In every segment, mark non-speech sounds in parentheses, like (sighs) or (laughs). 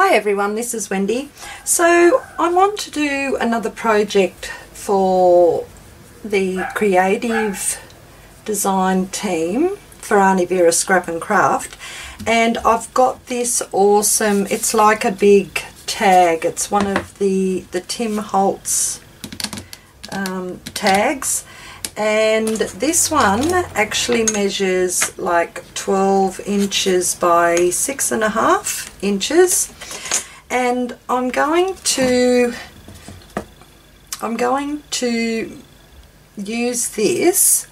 Hi everyone, this is Wendy. So I want to do another project for the creative design team for Aunty Vera Scrap and Craft and I've got this awesome, it's like a big tag, it's one of the, the Tim Holtz um, tags and this one actually measures like 12 inches by six and a half inches. And I'm going to I'm going to use this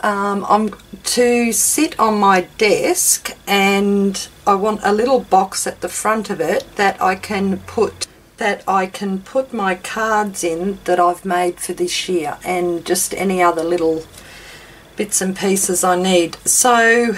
um, I'm to sit on my desk and I want a little box at the front of it that I can put that I can put my cards in that I've made for this year and just any other little bits and pieces I need. So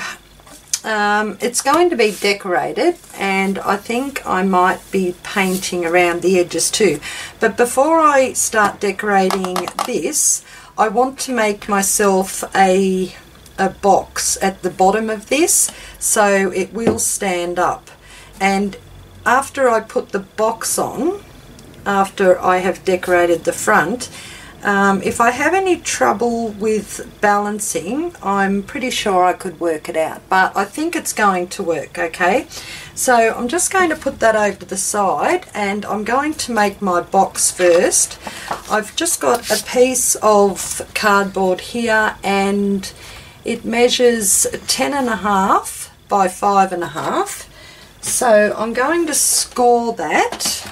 um, it's going to be decorated and I think I might be painting around the edges too. But before I start decorating this, I want to make myself a, a box at the bottom of this so it will stand up. And after I put the box on, after I have decorated the front, um, if I have any trouble with balancing, I'm pretty sure I could work it out, but I think it's going to work, okay? So I'm just going to put that over the side and I'm going to make my box first. I've just got a piece of cardboard here and it measures 10 and a half by five and a half. So I'm going to score that.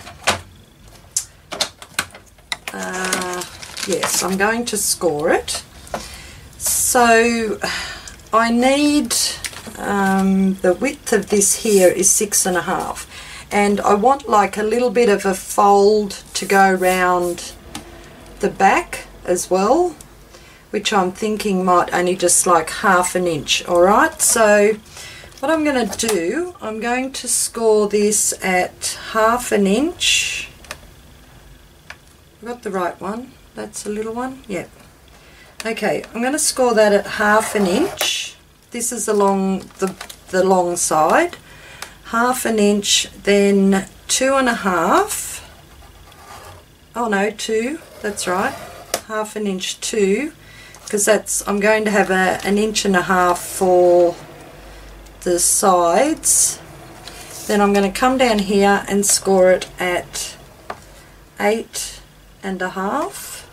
Uh, yes, I'm going to score it. So I need um, the width of this here is six and a half and I want like a little bit of a fold to go around the back as well which I'm thinking might only just like half an inch alright so what I'm going to do, I'm going to score this at half an inch. I've got the right one. That's a little one. Yep. Okay, I'm going to score that at half an inch. This is along the, the long side. Half an inch, then two and a half. Oh no, two. That's right. Half an inch two, because that's I'm going to have a, an inch and a half for the sides. Then I'm going to come down here and score it at eight and a half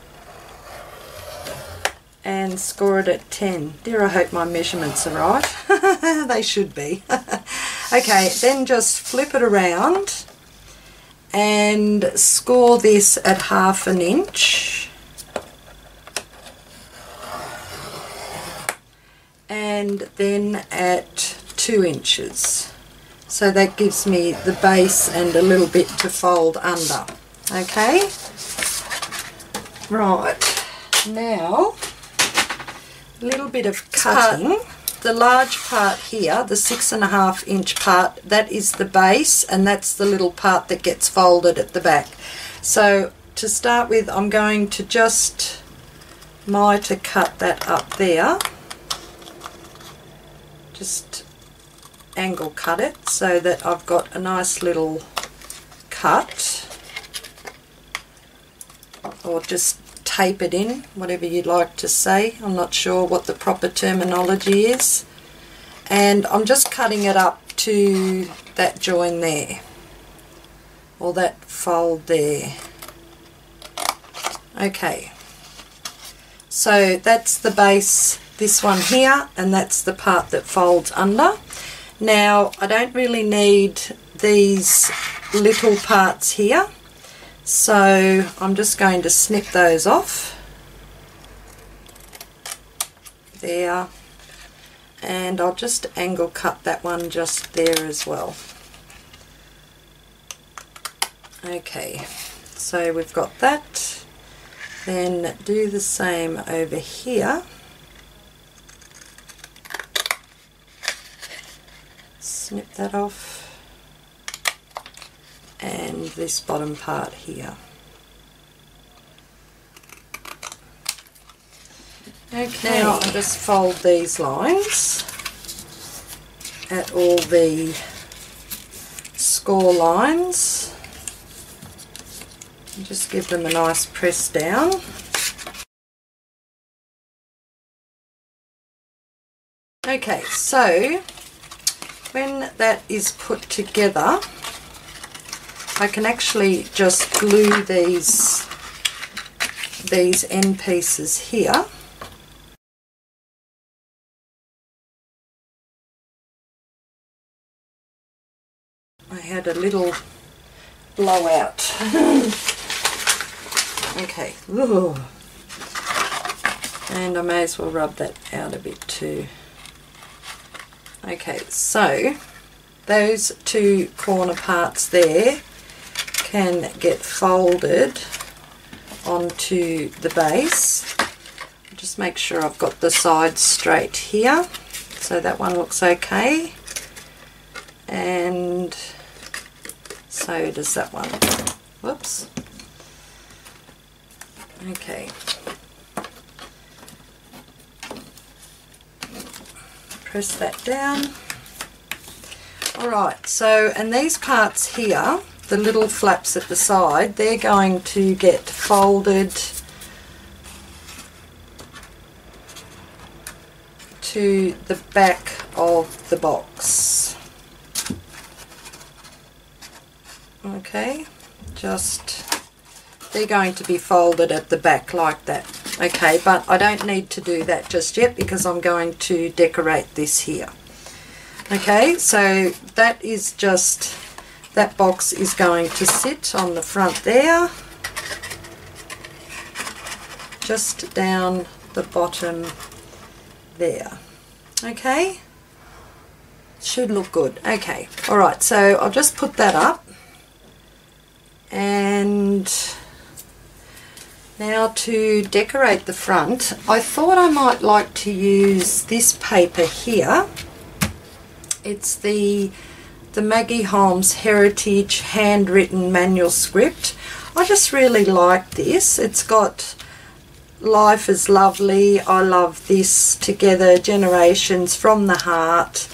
and score it at 10 dear I hope my measurements are right. (laughs) They should be. (laughs) Okay then just flip it around and score this at half an inch. And then at two inches. So that gives me the base and a little bit to fold under. Okay? Right. Now, a little bit of cutting. The large part here, the six and a half inch part, that is the base and that's the little part that gets folded at the back. So to start with, I'm going to just miter cut that up there. Just angle cut it so that I've got a nice little cut or just tape it in, whatever you'd like to say. I'm not sure what the proper terminology is. And I'm just cutting it up to that join there or that fold there. Okay, so that's the base, this one here, and that's the part that folds under. Now I don't really need these little parts here so I'm just going to snip those off. There. And I'll just angle cut that one just there as well. Okay so we've got that. Then do the same over here snip that off and this bottom part here. Okay, now I'll just fold these lines at all the score lines. And just give them a nice press down. Okay, so when that is put together, I can actually just glue these these end pieces here. I had a little blowout. (laughs) okay, Ooh. and I may as well rub that out a bit too. Okay, so those two corner parts there can get folded onto the base. Just make sure I've got the sides straight here. So that one looks okay. And so does that one. Whoops. Okay. Press that down. Alright, so, and these parts here, the little flaps at the side, they're going to get folded to the back of the box. Okay, just, they're going to be folded at the back like that. Okay, but I don't need to do that just yet because I'm going to decorate this here. Okay, so that is just that box is going to sit on the front there. Just down the bottom there. Okay. Should look good. Okay all right so I'll just put that up. And now to decorate the front I thought I might like to use this paper here it's the the Maggie Holmes Heritage handwritten manuscript. I just really like this. It's got Life is Lovely. I love this together, Generations from the Heart.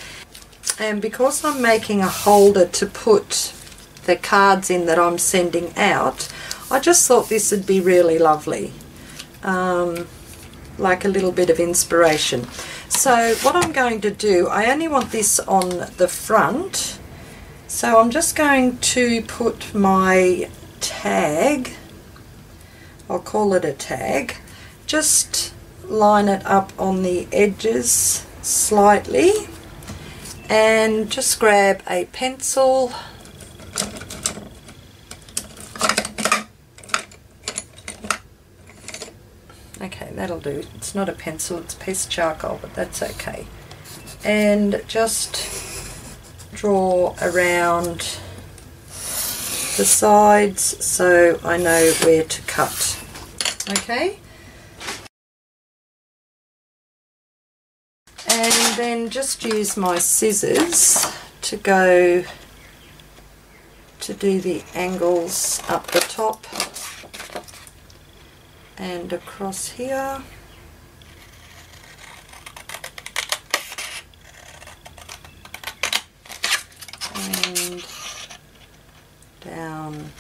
And because I'm making a holder to put the cards in that I'm sending out, I just thought this would be really lovely. Um, like a little bit of inspiration. So what I'm going to do, I only want this on the front so I'm just going to put my tag, I'll call it a tag, just line it up on the edges slightly and just grab a pencil okay that'll do it's not a pencil it's a piece of charcoal but that's okay and just draw around the sides so I know where to cut. Okay? And then just use my scissors to go to do the angles up the top and across here. and down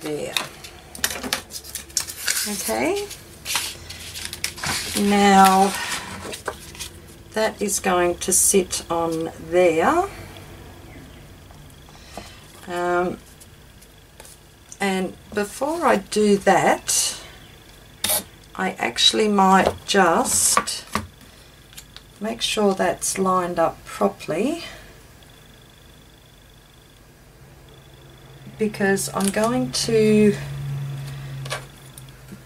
there. Okay, now that is going to sit on there. Um, and before I do that, I actually might just make sure that's lined up properly. Because I'm going to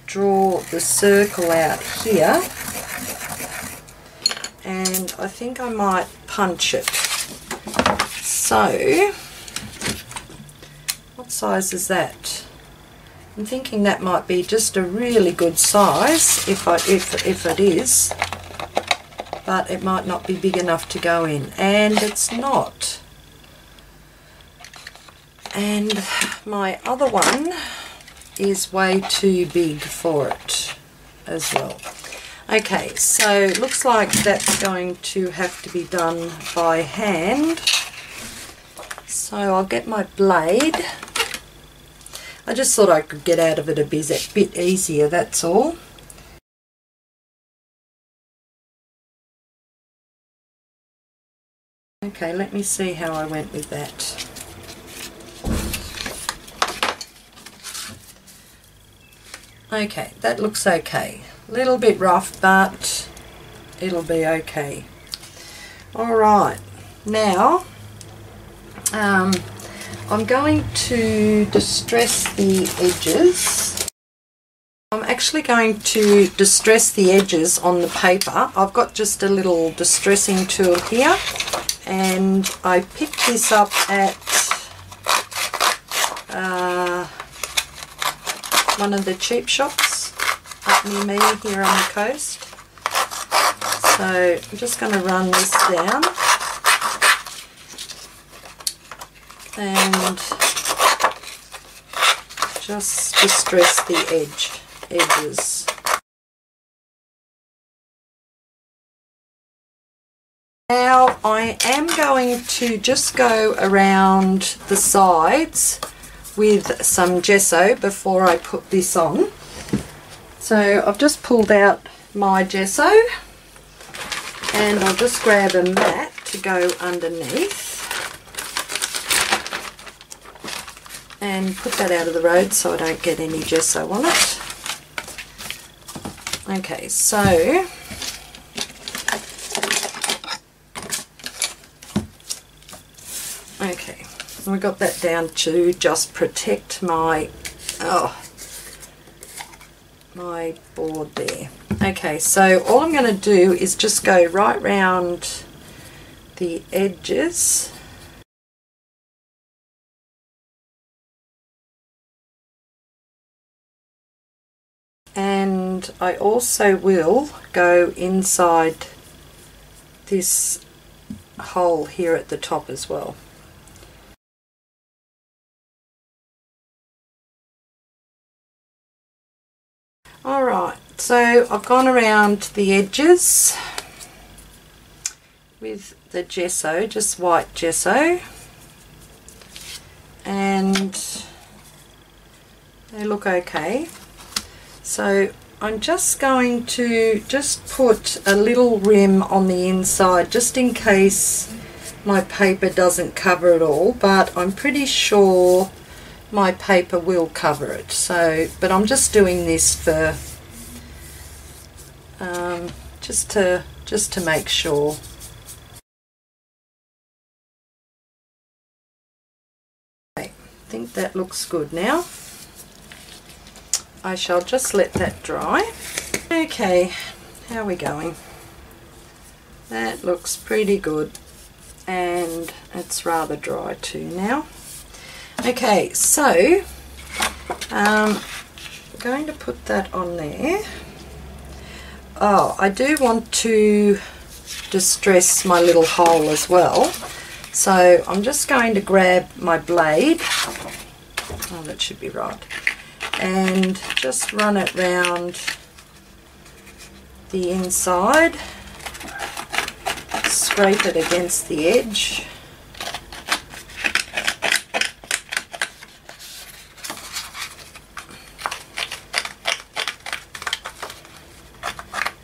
draw the circle out here. And I think I might punch it. So what size is that I'm thinking that might be just a really good size if I if if it is but it might not be big enough to go in and it's not. And my other one is way too big for it as well. Okay so it looks like that's going to have to be done by hand. So I'll get my blade. I just thought I could get out of it a bit easier, that's all. Okay, let me see how I went with that. Okay, that looks okay. A little bit rough, but it'll be okay. Alright, now um, I'm going to distress the edges. I'm actually going to distress the edges on the paper. I've got just a little distressing tool here and I picked this up at uh, one of the cheap shops up near me here on the coast. So I'm just going to run this down and just distress the edge edges. Now I am going to just go around the sides with some gesso before I put this on. So I've just pulled out my gesso and I'll just grab a mat to go underneath and put that out of the road so I don't get any gesso on it. Okay, so okay, we got that down to just protect my oh my board there. Okay, so all I'm going to do is just go right round the edges I also will go inside this hole here at the top as well. Alright, so I've gone around the edges with the gesso, just white gesso and they look okay. So I'm just going to just put a little rim on the inside just in case my paper doesn't cover it all but I'm pretty sure my paper will cover it. So but I'm just doing this for um, just to just to make sure. I think that looks good now I shall just let that dry. Okay, how are we going? That looks pretty good and it's rather dry too now. Okay, so um, I'm going to put that on there. Oh, I do want to distress my little hole as well. So I'm just going to grab my blade. Oh, that should be right and just run it round the inside. Scrape it against the edge.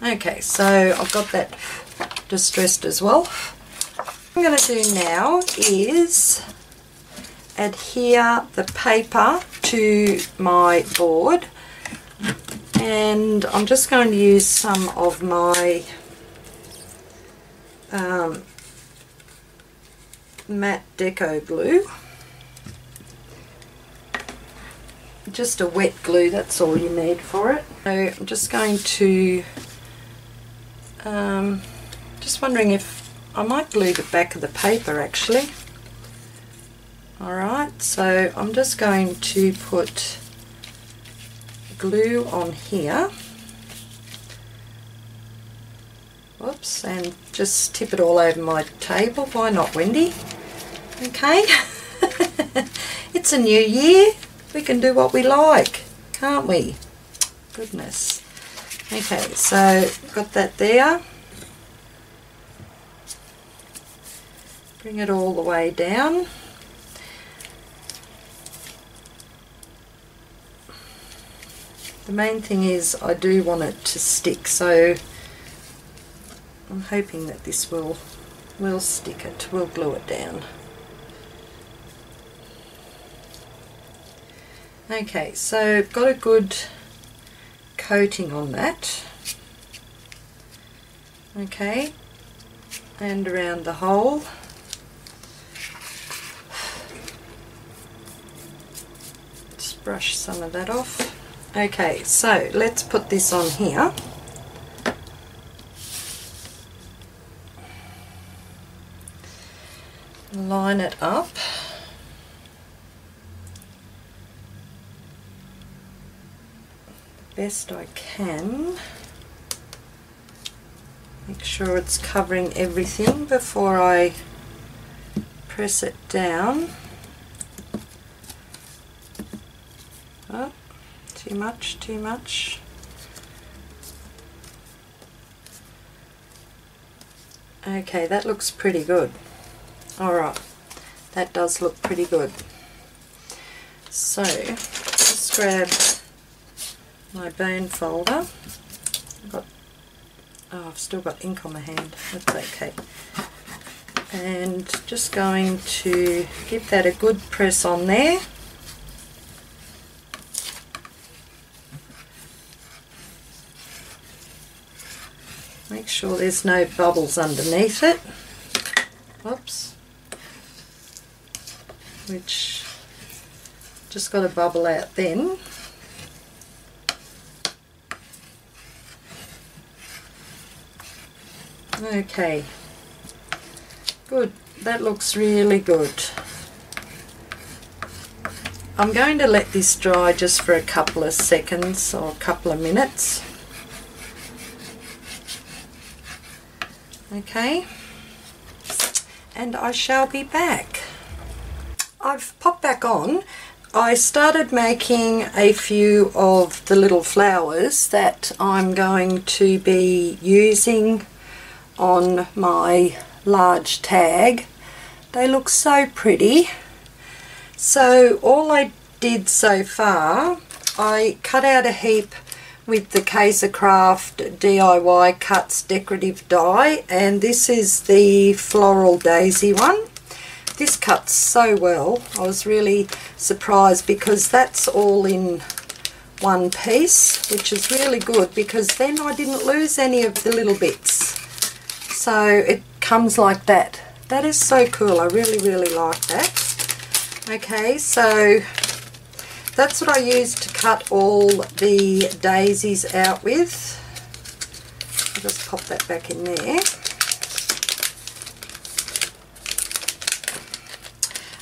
Okay so I've got that distressed as well. What I'm going to do now is adhere the paper to my board. And I'm just going to use some of my um, matte deco glue. Just a wet glue that's all you need for it. So I'm just going to um, just wondering if I might glue the back of the paper actually Alright, so I'm just going to put glue on here. Whoops, and just tip it all over my table. Why not, Wendy? Okay. (laughs) it's a new year. We can do what we like, can't we? Goodness. Okay, so got that there. Bring it all the way down. The main thing is I do want it to stick so I'm hoping that this will will stick it, will glue it down. Okay, so got a good coating on that. Okay, and around the hole. Just brush some of that off. Okay, so let's put this on here. Line it up. best I can. Make sure it's covering everything before I press it down. Oh, too much, too much. Okay, that looks pretty good. Alright, that does look pretty good. So, just grab my bone folder. I've got, oh, I've still got ink on my hand. That's okay. And just going to give that a good press on there. Make sure there's no bubbles underneath it. Oops. Which just got a bubble out then. Okay. Good. That looks really good. I'm going to let this dry just for a couple of seconds or a couple of minutes. Okay. And I shall be back. I've popped back on. I started making a few of the little flowers that I'm going to be using on my large tag. They look so pretty. So all I did so far I cut out a heap with the Kaisercraft DIY Cuts Decorative Die and this is the Floral Daisy one. This cuts so well. I was really surprised because that's all in one piece which is really good because then I didn't lose any of the little bits. So it comes like that. That is so cool. I really really like that. Okay so that's what I used to cut all the daisies out with. I'll just pop that back in there.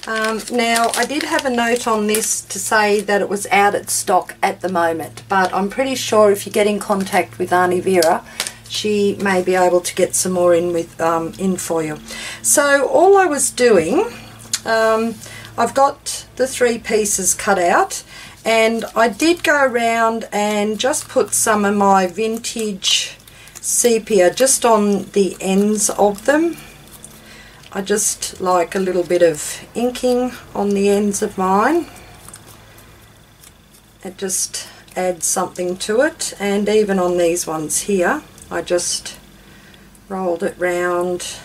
Um, now, I did have a note on this to say that it was out at stock at the moment, but I'm pretty sure if you get in contact with Aunty Vera, she may be able to get some more in with um, in for you. So all I was doing, um, I've got the three pieces cut out and I did go around and just put some of my vintage sepia just on the ends of them. I just like a little bit of inking on the ends of mine. It just adds something to it and even on these ones here I just rolled it round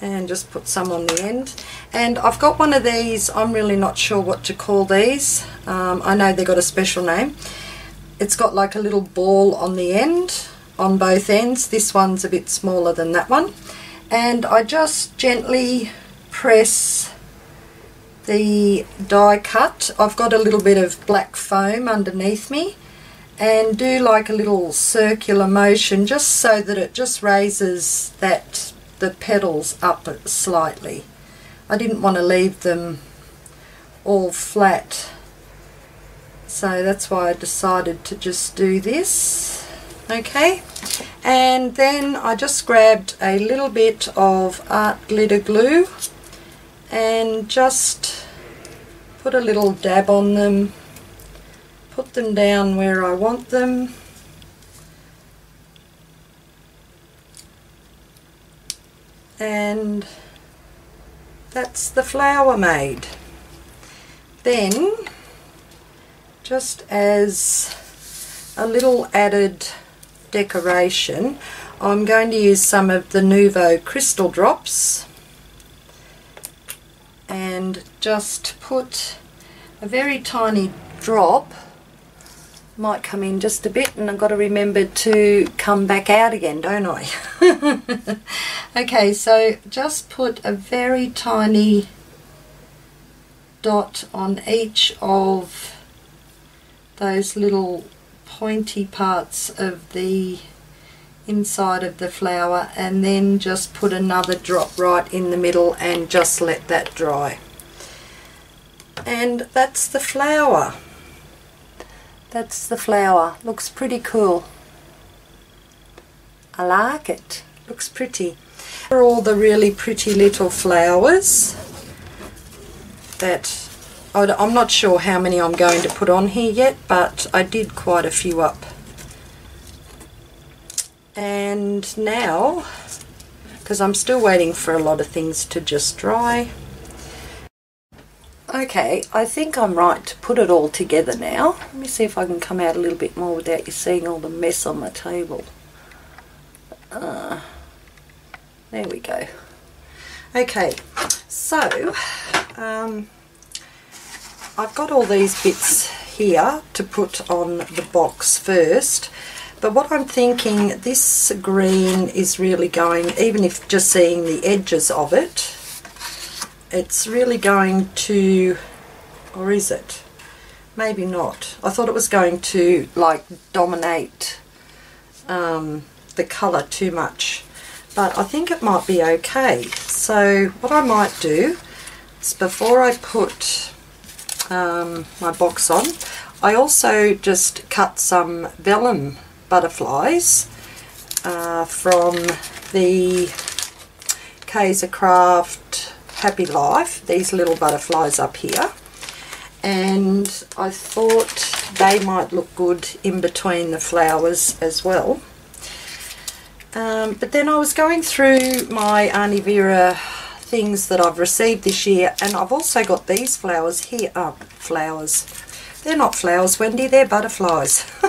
and just put some on the end. And I've got one of these I'm really not sure what to call these. Um, I know they've got a special name. It's got like a little ball on the end on both ends. This one's a bit smaller than that one. And I just gently press the die cut. I've got a little bit of black foam underneath me and do like a little circular motion just so that it just raises that the petals up slightly. I didn't want to leave them all flat. So that's why I decided to just do this okay? And then I just grabbed a little bit of art glitter glue and just put a little dab on them put them down where I want them and that's the flower made. Then just as a little added decoration I'm going to use some of the Nuvo crystal drops and just put a very tiny drop might come in just a bit and I've got to remember to come back out again don't I? (laughs) Okay so just put a very tiny dot on each of those little pointy parts of the inside of the flower and then just put another drop right in the middle and just let that dry. And that's the flower that's the flower. Looks pretty cool. I like it. Looks pretty. Are all the really pretty little flowers that I'm not sure how many I'm going to put on here yet but I did quite a few up. And now because I'm still waiting for a lot of things to just dry okay I think I'm right to put it all together now. Let me see if I can come out a little bit more without you seeing all the mess on my table. Uh, there we go. Okay so um, I've got all these bits here to put on the box first but what I'm thinking this green is really going even if just seeing the edges of it it's really going to or is it maybe not I thought it was going to like dominate um, the colour too much but I think it might be okay so what I might do is before I put um, my box on. I also just cut some vellum butterflies uh, from the Kaisercraft Happy Life, these little butterflies up here. And I thought they might look good in between the flowers as well. Um, but then I was going through my Aunty Vera things that I've received this year and I've also got these flowers here. Oh flowers. They're not flowers Wendy they're butterflies. (laughs)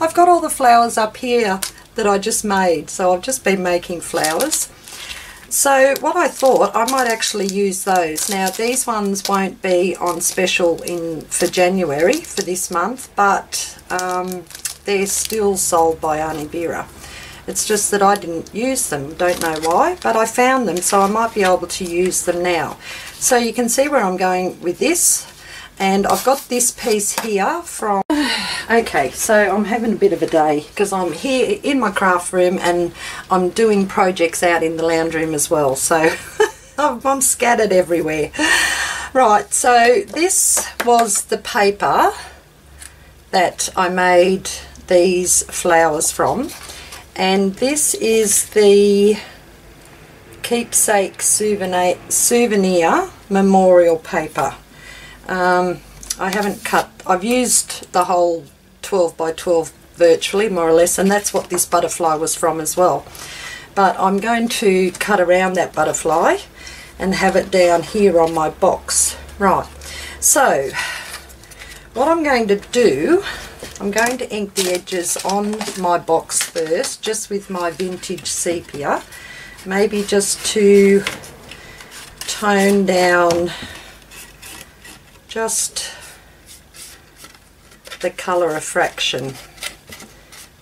I've got all the flowers up here that I just made. So I've just been making flowers so what I thought I might actually use those. Now these ones won't be on special in for January for this month but um, they're still sold by Aunty it's just that I didn't use them, don't know why, but I found them so I might be able to use them now. So you can see where I'm going with this and I've got this piece here from (sighs) okay so I'm having a bit of a day because I'm here in my craft room and I'm doing projects out in the lounge room as well. So (laughs) I'm scattered everywhere. Right so this was the paper that I made these flowers from. And this is the keepsake souvenir, souvenir memorial paper um, I haven't cut I've used the whole 12 by 12 virtually more or less and that's what this butterfly was from as well. But I'm going to cut around that butterfly and have it down here on my box. Right. So what I'm going to do I'm going to ink the edges on my box first, just with my vintage sepia. Maybe just to tone down just the colour of fraction.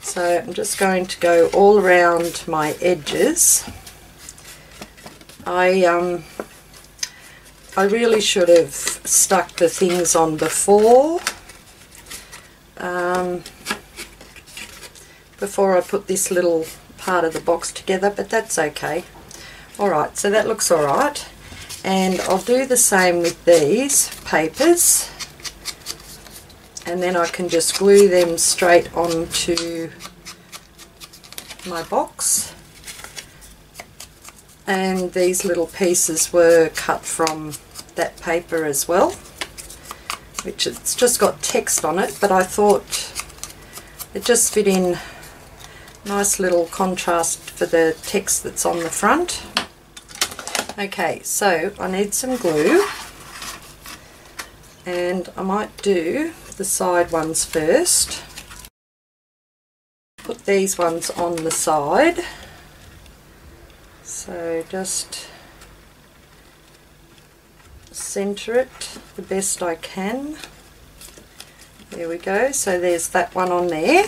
So I'm just going to go all around my edges. I um, I really should have stuck the things on before um, before I put this little part of the box together but that's okay alright so that looks alright and I'll do the same with these papers. And then I can just glue them straight onto my box. And these little pieces were cut from that paper as well which it's just got text on it but I thought it just fit in nice little contrast for the text that's on the front okay so I need some glue. And I might do the side ones first. Put these ones on the side. So just center it the best I can. There we go. So there's that one on there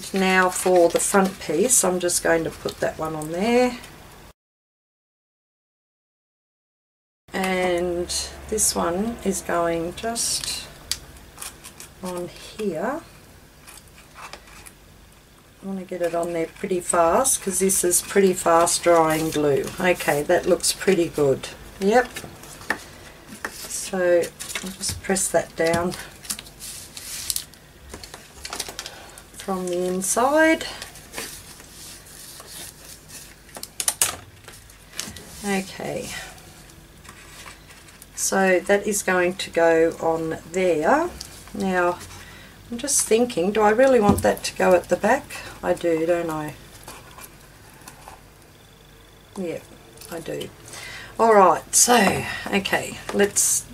and now for the front piece. I'm just going to put that one on there. And this one is going just on here. I want to get it on there pretty fast because this is pretty fast drying glue. Okay that looks pretty good. Yep. So I'll just press that down from the inside. Okay. So that is going to go on there. Now I'm just thinking do I really want that to go at the back? I do don't I? Yeah I do. Alright so okay let's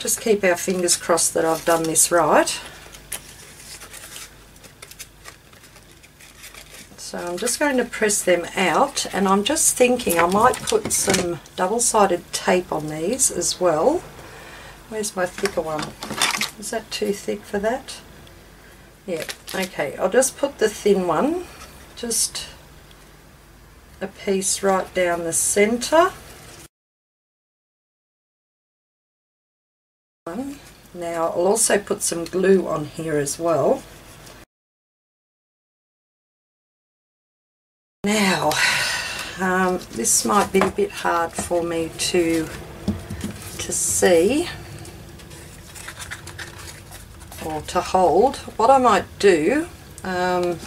just keep our fingers crossed that I've done this right So I'm just going to press them out and I'm just thinking I might put some double-sided tape on these as well. Where's my thicker one? Is that too thick for that? Yeah, okay. I'll just put the thin one, just a piece right down the centre. Now I'll also put some glue on here as well. Now, um, this might be a bit hard for me to to see or to hold. What I might do, um,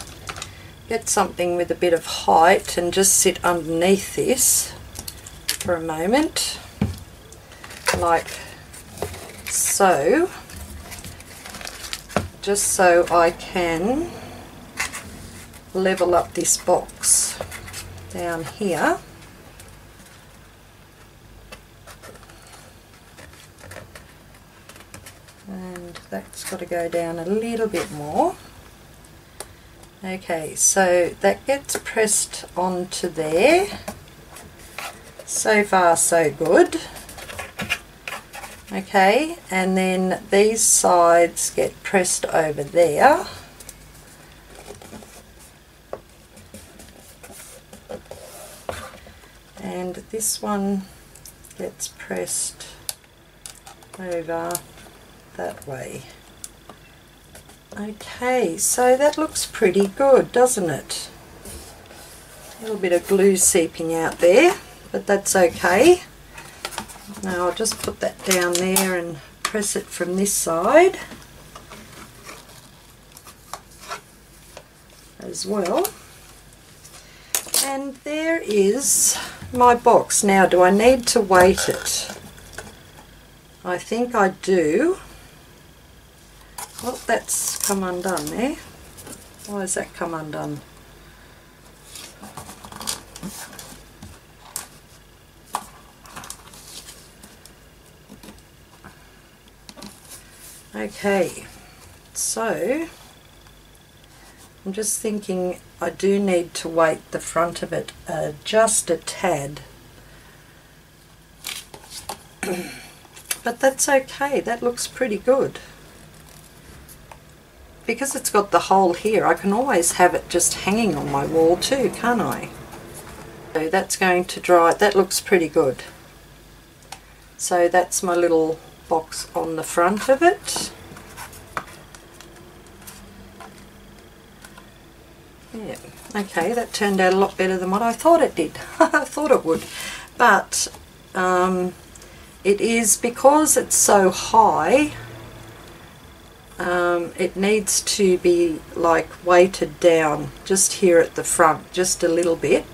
get something with a bit of height and just sit underneath this for a moment, like so, just so I can level up this box down here. And that's got to go down a little bit more. Okay so that gets pressed onto there. So far so good. Okay and then these sides get pressed over there and this one gets pressed over that way. Okay, so that looks pretty good, doesn't it? A little bit of glue seeping out there, but that's okay. Now I'll just put that down there and press it from this side as well. And there is my box. Now, do I need to weight it? I think I do. Well, that's come undone there. Why has that come undone? Okay, so I'm just thinking I do need to weight the front of it uh, just a tad. (clears throat) but that's okay, that looks pretty good. Because it's got the hole here, I can always have it just hanging on my wall too, can't I? So that's going to dry, that looks pretty good. So that's my little box on the front of it. Yeah, okay, that turned out a lot better than what I thought it did. (laughs) I thought it would. But um, it is, because it's so high, um, it needs to be like weighted down just here at the front, just a little bit.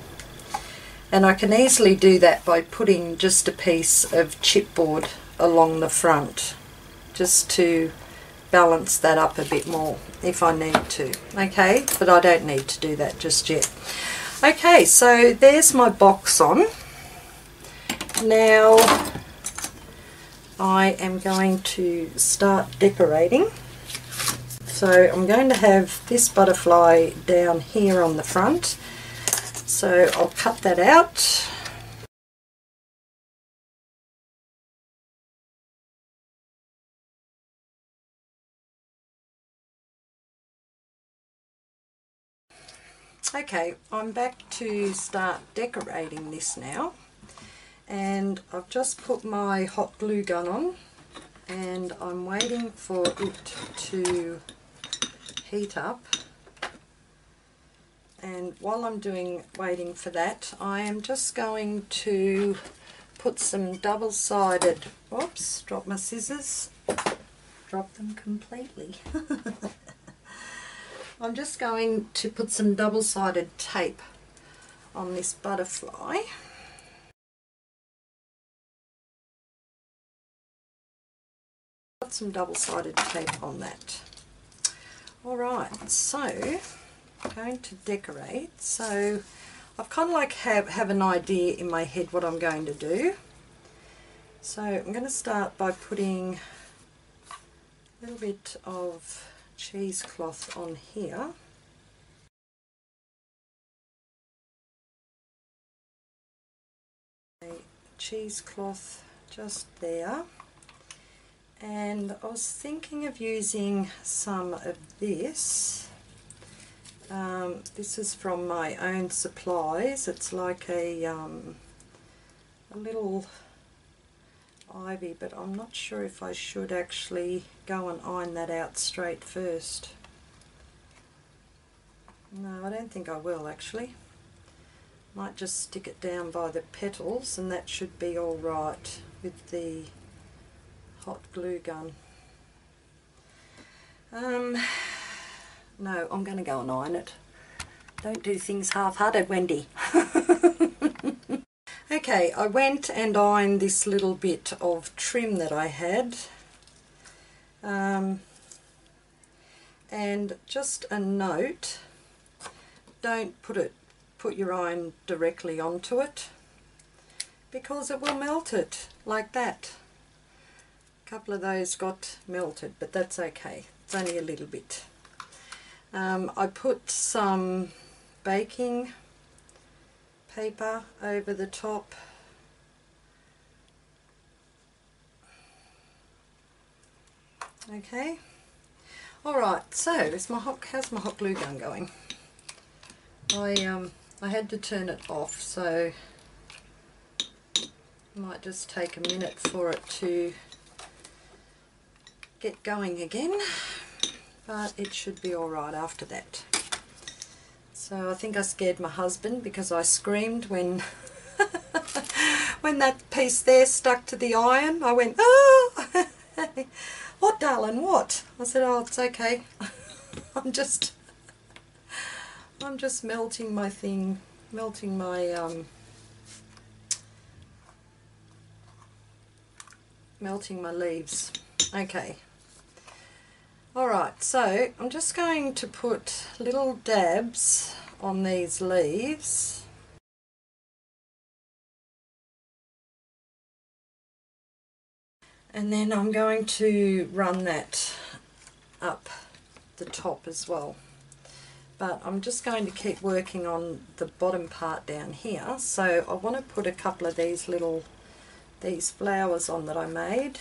And I can easily do that by putting just a piece of chipboard along the front, just to balance that up a bit more if I need to okay but I don't need to do that just yet okay so there's my box on now I am going to start decorating. So I'm going to have this butterfly down here on the front. So I'll cut that out. Okay, I'm back to start decorating this now. And I've just put my hot glue gun on and I'm waiting for it to heat up. And while I'm doing waiting for that I am just going to put some double-sided whoops drop my scissors. Drop them completely (laughs) I'm just going to put some double-sided tape on this butterfly Put some double-sided tape on that. Alright, so I'm going to decorate. So I've kind of like have, have an idea in my head what I'm going to do. So I'm going to start by putting a little bit of cheesecloth on here. A cheesecloth just there. And I was thinking of using some of this. Um, this is from my own supplies. It's like a, um, a little ivy but I'm not sure if I should actually go and iron that out straight first no I don't think I will actually might just stick it down by the petals and that should be alright with the hot glue gun. Um, no, I'm going to go and iron it. Don't do things half-hearted, Wendy. (laughs) okay, I went and ironed this little bit of trim that I had. Um, and just a note, don't put it, put your iron directly onto it because it will melt it like that A couple of those got melted, but that's okay. It's only a little bit. Um, I put some baking paper over the top. Okay. Alright, so is my hot, how's my hot glue gun going? I, um, I had to turn it off, so might just take a minute for it to get going again but it should be alright after that so I think I scared my husband because I screamed when (laughs) when that piece there stuck to the iron. I went oh! (laughs) What darling? What? I said oh it's okay. (laughs) I'm just I'm just melting my thing melting my um, melting my leaves. Okay Alright, so I'm just going to put little dabs on these leaves. And then I'm going to run that up the top as well. But I'm just going to keep working on the bottom part down here. So I want to put a couple of these little, these flowers on that I made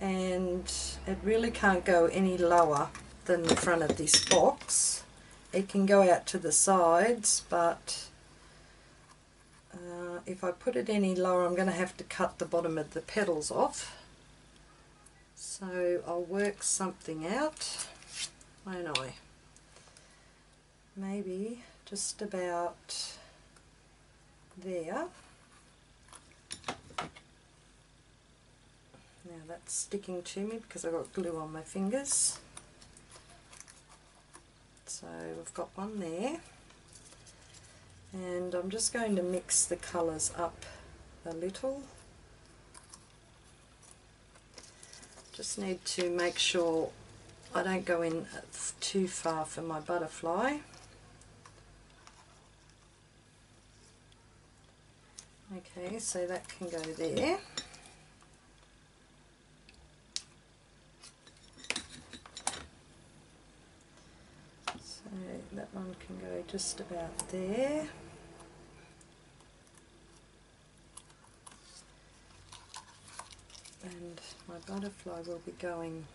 and it really can't go any lower than the front of this box. It can go out to the sides but uh, if I put it any lower I'm going to have to cut the bottom of the petals off. So I'll work something out, won't I? Maybe just about there. Now that's sticking to me because I've got glue on my fingers. So we've got one there. And I'm just going to mix the colours up a little. Just need to make sure I don't go in too far for my butterfly. Okay, so that can go there. So that one can go just about there. And my butterfly will be going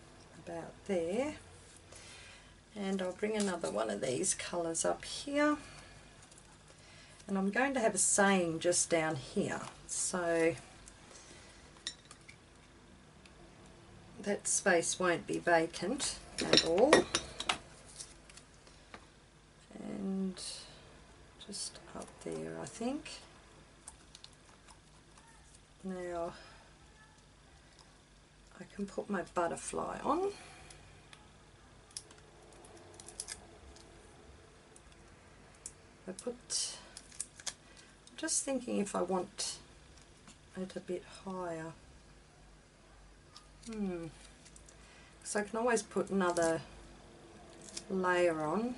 about there. And I'll bring another one of these colours up here and I'm going to have a saying just down here so that space won't be vacant at all and just up there I think now I can put my butterfly on I put I'm just thinking if I want it a bit higher. Hmm. So I can always put another layer on.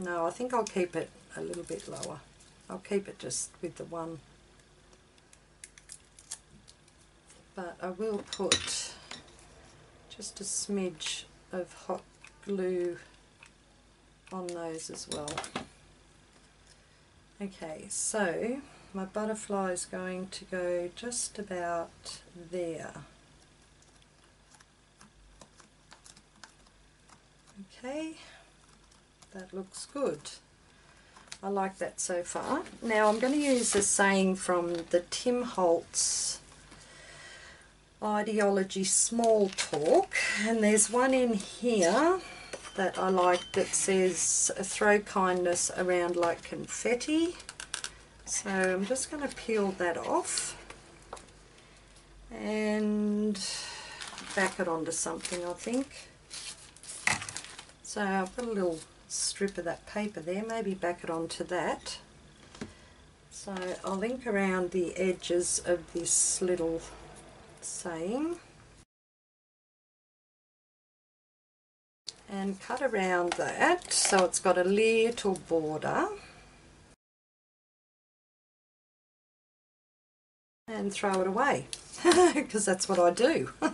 No, I think I'll keep it a little bit lower. I'll keep it just with the one. But I will put just a smidge of hot glue on those as well. Okay, so my butterfly is going to go just about there. Okay, that looks good. I like that so far. Now I'm going to use a saying from the Tim Holtz Ideology Small Talk and there's one in here that I like that says throw kindness around like confetti. So I'm just going to peel that off and back it onto something I think. So I've got a little strip of that paper there, maybe back it onto that. So I'll link around the edges of this little saying. and cut around that so it's got a little border and throw it away (laughs) because that's what I do. (laughs)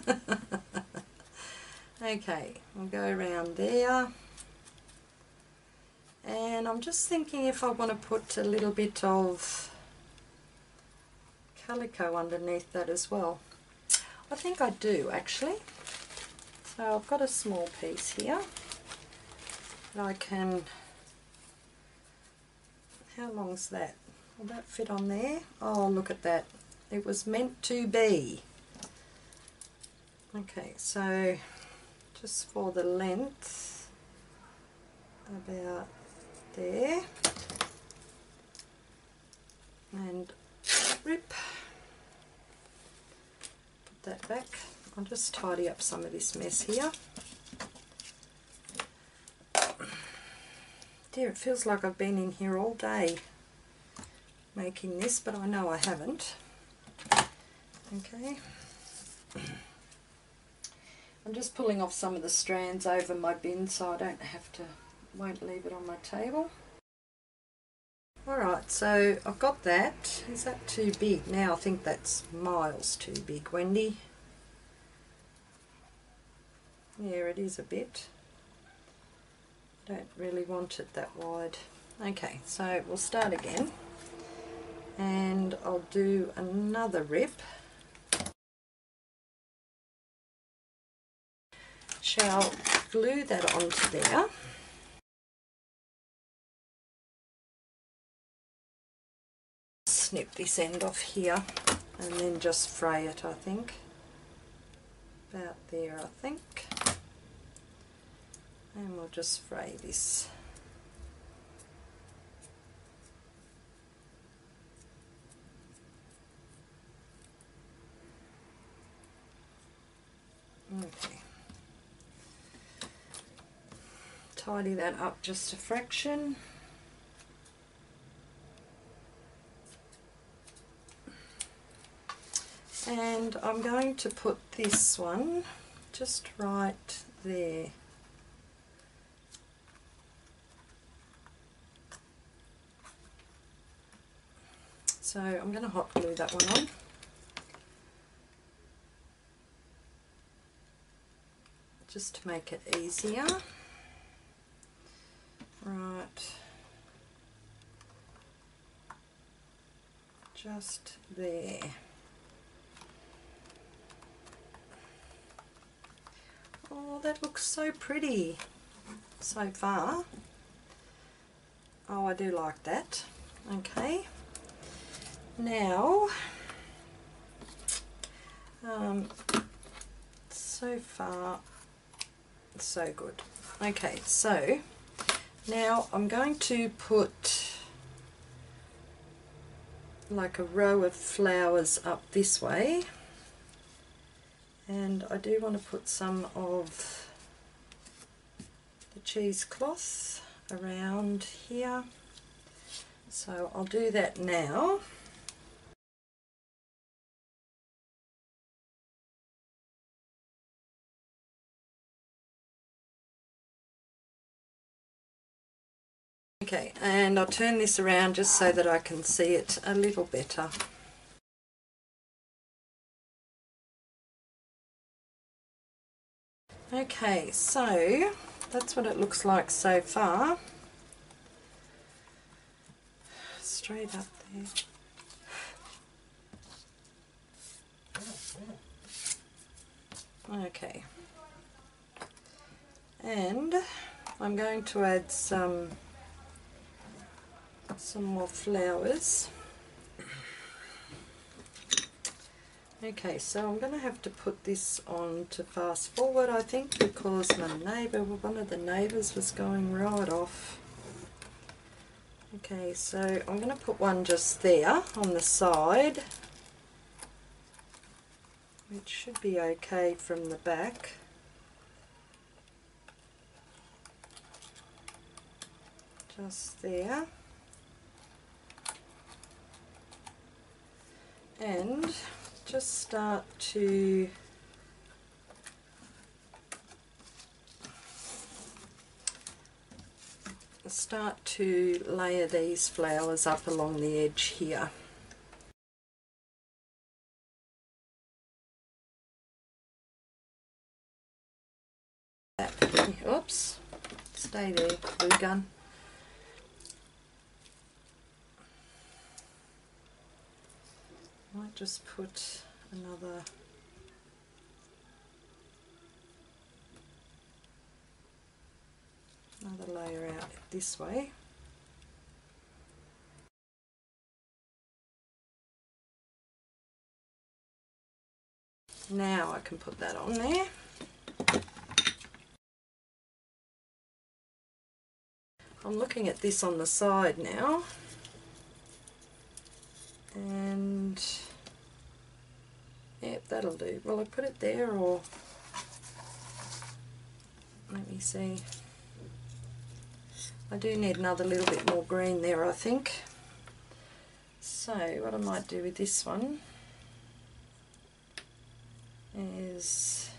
okay, I'll go around there and I'm just thinking if I want to put a little bit of calico underneath that as well. I think I do actually. So I've got a small piece here that I can, how long's that? Will that fit on there? Oh look at that, it was meant to be. Okay, so just for the length, about there, and rip, put that back. I'll just tidy up some of this mess here. Dear, it feels like I've been in here all day making this, but I know I haven't. Okay. I'm just pulling off some of the strands over my bin so I don't have to, won't leave it on my table. Alright, so I've got that. Is that too big? Now I think that's miles too big, Wendy. Yeah, it is a bit. Don't really want it that wide. Okay, so we'll start again. And I'll do another rip. Shall glue that onto there. Snip this end off here and then just fray it I think. About there I think. And we'll just fray this. Okay. Tidy that up just a fraction and I'm going to put this one just right there So I'm going to hot glue that one on. Just to make it easier. Right. Just there. Oh, that looks so pretty so far. Oh, I do like that. Okay. Now, um, so far, so good. Okay, so now I'm going to put like a row of flowers up this way and I do want to put some of the cheesecloth around here so I'll do that now Okay, and I'll turn this around just so that I can see it a little better. Okay, so that's what it looks like so far. Straight up there. Okay. And I'm going to add some some more flowers. Okay, so I'm going to have to put this on to fast forward, I think, because my neighbour, one of the neighbours was going right off. Okay, so I'm going to put one just there on the side, which should be okay from the back. Just there. and just start to start to layer these flowers up along the edge here. Oops, stay there, glue gun. Might just put another another layer out this way. Now I can put that on there. I'm looking at this on the side now and Yep, that'll do. Will I put it there or let me see. I do need another little bit more green there I think. So what I might do with this one is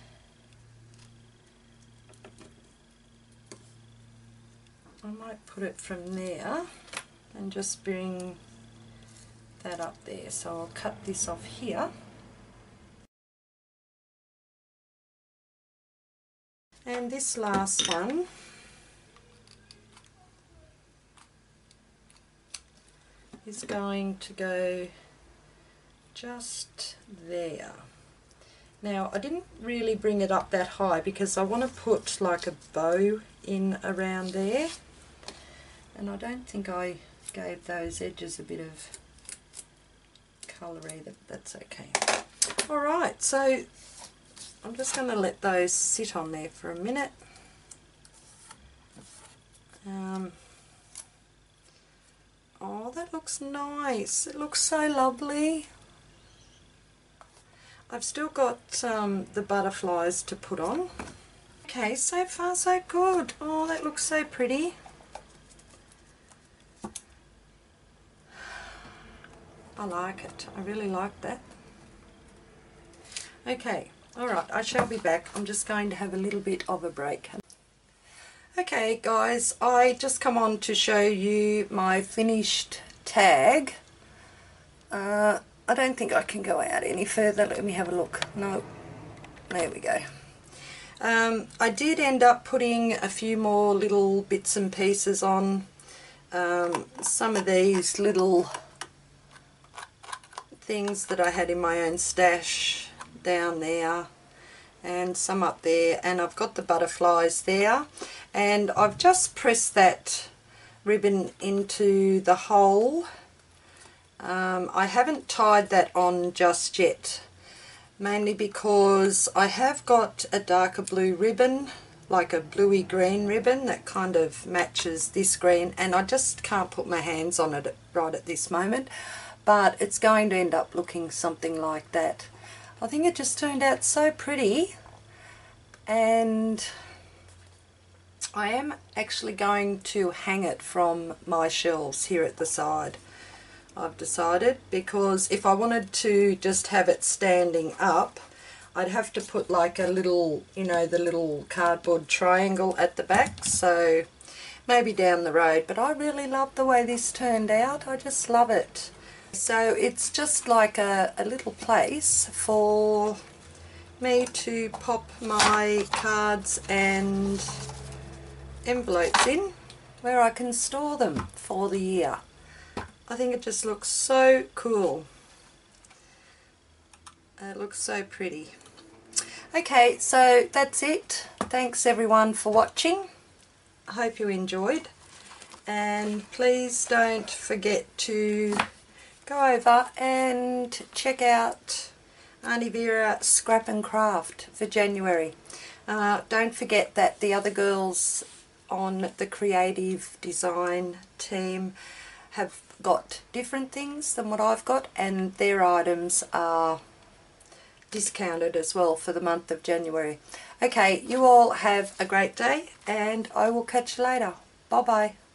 I might put it from there and just bring that up there. So I'll cut this off here. And this last one is going to go just there. Now I didn't really bring it up that high because I want to put like a bow in around there and I don't think I gave those edges a bit of that's okay. Alright, so I'm just going to let those sit on there for a minute. Um, oh, that looks nice. It looks so lovely. I've still got um, the butterflies to put on. Okay, so far so good. Oh, that looks so pretty. I like it. I really like that. Okay, alright, I shall be back. I'm just going to have a little bit of a break. Okay guys, I just come on to show you my finished tag Uh, I don't think I can go out any further. Let me have a look. No, there we go. Um, I did end up putting a few more little bits and pieces on um, some of these little things that I had in my own stash down there and some up there and I've got the butterflies there. And I've just pressed that ribbon into the hole. Um, I haven't tied that on just yet mainly because I have got a darker blue ribbon like a bluey green ribbon that kind of matches this green and I just can't put my hands on it right at this moment but it's going to end up looking something like that. I think it just turned out so pretty and I am actually going to hang it from my shelves here at the side. I've decided because if I wanted to just have it standing up I'd have to put like a little you know the little cardboard triangle at the back so maybe down the road but I really love the way this turned out I just love it so it's just like a, a little place for me to pop my cards and envelopes in where I can store them for the year I think it just looks so cool. It looks so pretty. Okay, so that's it. Thanks everyone for watching. I hope you enjoyed. And please don't forget to go over and check out Aunty Vera Scrap and Craft for January. Uh, don't forget that the other girls on the creative design team have got different things than what I've got and their items are discounted as well for the month of January. Okay, you all have a great day and I will catch you later. Bye bye.